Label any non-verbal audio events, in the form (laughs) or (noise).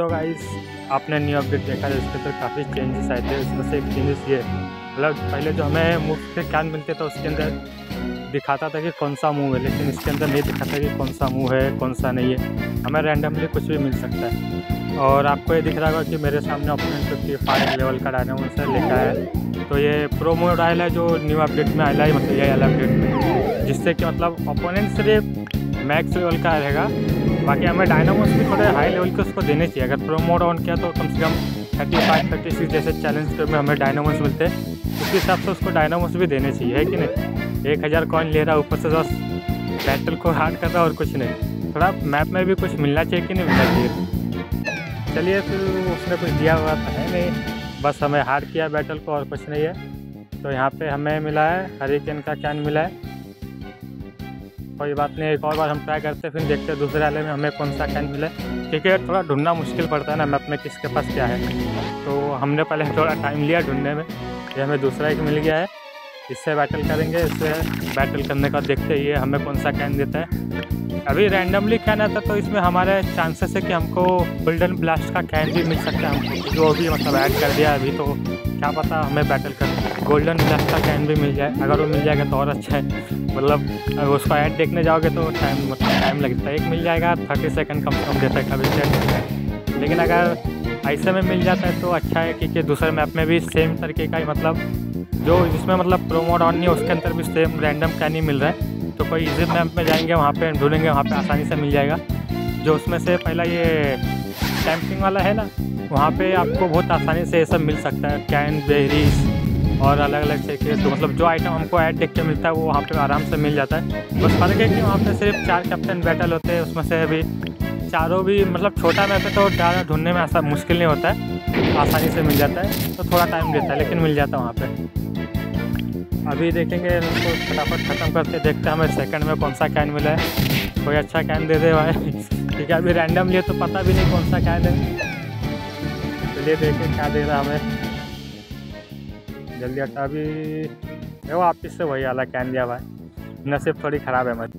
तो गाइस आपने new update देखा है इसके अंदर काफ़ी चेंजेस आए थे, उसमें से एक चेंजेस ये मतलब पहले जो हमें मूव के कैन मिलते थे, उसके अंदर दिखाता था कि कौन सा मूव है, लेकिन इसके अंदर नहीं दिखाता कि कौन सा मूव है, कौन सा नहीं है। हमें रैंडमली कुछ भी मिल सकता है। और आपको ये दिख रहा होगा कि मेरे सामने ओपन फिफ्टी फाइव लेवल का डायनामो से लिखा है। तो ये प्रो मोड आया है जो न्यू अपडेट में आया है मतलब ये अपडेट में, जिससे कि मतलब ओपोनेंट सिर्फ़ मैक्स लेवल का रहेगा। बाकी हमें डायनामोस भी थोड़े हाई लेवल के उसको देने चाहिए। अगर प्रो मोड ऑन किया तो कम से कम थर्टी फाइव थर्टी सिक्स जैसे चैलेंज के में हमें डायनामोस मिलते। हैं उसके हिसाब से उसको डायनामोस भी देने चाहिए, है कि नहीं? एक हज़ार कॉइन ले रहा, ऊपर से बस बैटल को हार्ड कर रहा और कुछ नहीं। थोड़ा मैप में भी कुछ मिलना चाहिए कि नहीं मिलना चाहिए? चलिए फिर उसने कुछ दिया हुआ तो है नहीं। बस हमें हार्ड किया बैटल को और कुछ नहीं है। तो यहाँ पे हमें मिला है हरिकेन का कैन मिला है? कोई बात नहीं, एक और बार हम ट्राई करते फिर देखते हैं दूसरे वाले में हमें कौन सा कैन मिले। क्योंकि थोड़ा ढूंढना मुश्किल पड़ता है ना मैप में किसके पास क्या है। तो हमने पहले (laughs) थोड़ा टाइम लिया ढूँढने में, ये हमें दूसरा एक मिल गया है। इससे बैटल करेंगे, इससे बैटल करने का देखते ही हमें कौन सा कैन देता है। अभी रैंडमली कैन आता तो इसमें हमारे चांसेस है कि हमको गोल्डन ब्लास्ट का कैन भी मिल सकता है हमको, जो भी मतलब ऐड कर दिया अभी तो क्या पता हमें बैटल कर गोल्डन ग्लास का कैन भी मिल जाए, अगर वो मिल जाएगा तो और अच्छा है। मतलब अगर उसका ऐड देखने जाओगे तो टाइम मतलब टाइम लगता है। एक मिल जाएगा थर्टी सेकेंड कम से कम देता है कभी लेकिन अगर ऐसे में मिल जाता है तो अच्छा है, क्योंकि दूसरे मैप में भी सेम तरीके का ही मतलब जो जिसमें मतलब प्रोमोड ऑन नहीं है, उसके अंदर भी सेम रैंडम कैन ही मिल रहा है। तो कोई इजी मैप में जाएँगे, वहाँ पे ढूंढेंगे, वहाँ पे आसानी से मिल जाएगा। जो उसमें से पहला ये कैंपिंग वाला है ना, वहाँ पे आपको बहुत आसानी से ये सब मिल सकता है। कैन बेरीज और अलग अलग तरीके तो मतलब जो आइटम हमको ऐड देख के मिलता है, वो वहाँ पे आराम से मिल जाता है। बस फ़र्क है कि वहाँ पे सिर्फ़ चार कैप्टन बैटल होते हैं, उसमें से अभी चारों भी मतलब छोटा मैप है तो ज़्यादा ढूँढने में ऐसा मुश्किल नहीं होता है, आसानी से मिल जाता है तो थोड़ा टाइम लेता है, लेकिन मिल जाता है वहाँ पर अभी देखेंगे उसको फटाफट ख़त्म करके देखते हैं हमें सेकंड में कौन सा कैन मिला है। कोई अच्छा कैन दे दे भाई ठीक है अभी रैंडम लिए तो पता भी नहीं कौन सा कैन है। चलिए देखें क्या दे रहा हमें। जल्दी हटा अभी, देखो, वापिस से वही वाला कैन दिया भाई। नसीब थोड़ी ख़राब है मत।